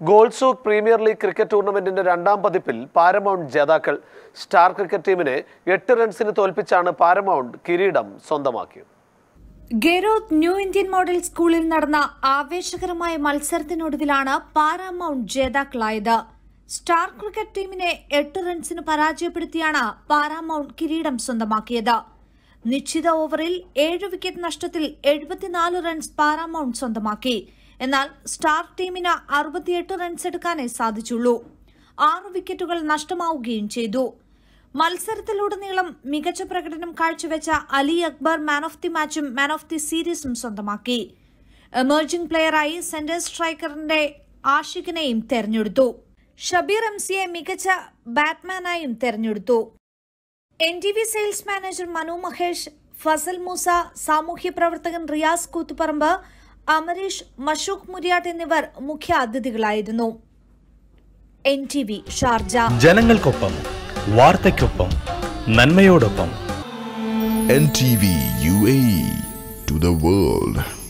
ഗോൾസൂക്ക് premier league cricket ടൂർണമെന്റിന്റെ രണ്ടാം പതിപ്പിൽ പാരമൗണ്ട് ജേതാക്കൾ സ്റ്റാർ ക്രിക്കറ്റ് ടീമിനെ എട്ട് റൺസിന് തോൽപ്പിച്ചാണ് പാരമൗണ്ട് കിരീടം സ്വന്തമാക്കിയത്. ഗെരോത്ത് ന്യൂ ഇന്ത്യൻ മോഡൽ സ്കൂളിൽ നടന്ന ആവേശകരമായ മത്സരത്തിനൊടുവിലാണ് പാരാമൗണ്ട് ജേതാക്കളായത്. സ്റ്റാർ ക്രിക്കറ്റ് ടീമിനെ എട്ട് റൺസിന് പരാജയപ്പെടുത്തിയാണ് പാരാമൗണ്ട് കിരീടം സ്വന്തമാക്കിയത്. നിശ്ചിത ഓവറിൽ ഏഴ് വിക്കറ്റ് നഷ്ടത്തിൽ എഴുപത്തിനാല് റൺസ് പാരാമൗണ്ട് സ്വന്തമാക്കി. എന്നാൽ സ്റ്റാർ ടീമിന് അറുപത്തിയെട്ട് റൺസ് എടുക്കാനേ സാധിച്ചുള്ളൂ. ആറ് വിക്കറ്റുകൾ നഷ്ടമാവുകയും ചെയ്തു. മത്സരത്തിലുടനീളം മികച്ച പ്രകടനം കാഴ്ചവെച്ച Ali Akbar man of the മാച്ചും man of the സീരീസും സ്വന്തമാക്കി. എമേർജിംഗ് പ്ലെയറായി സെന്റർ സ്ട്രൈക്കറിന്റെ ആഷിഖിനെയും തെരഞ്ഞെടുത്തു. ഷബീർ എംസിയെ മികച്ച ബാറ്റ്മാനായും തെരഞ്ഞെടുത്തു. N T V sales manager Manu Mahesh Fasal Moosa സാമൂഹ്യ പ്രവർത്തകൻ റിയാസ് കൂത്തുപറമ്പ് അമരീഷ് മഷൂഖ് മുരിയാട്ട് എന്നിവർ മുഖ്യ അതിഥികളായിരുന്നു. N T V Sharjah. ജനങ്ങൾക്കൊപ്പം വാർത്തയ്ക്കൊപ്പം നന്മയോടൊപ്പം. N T V U A to the world.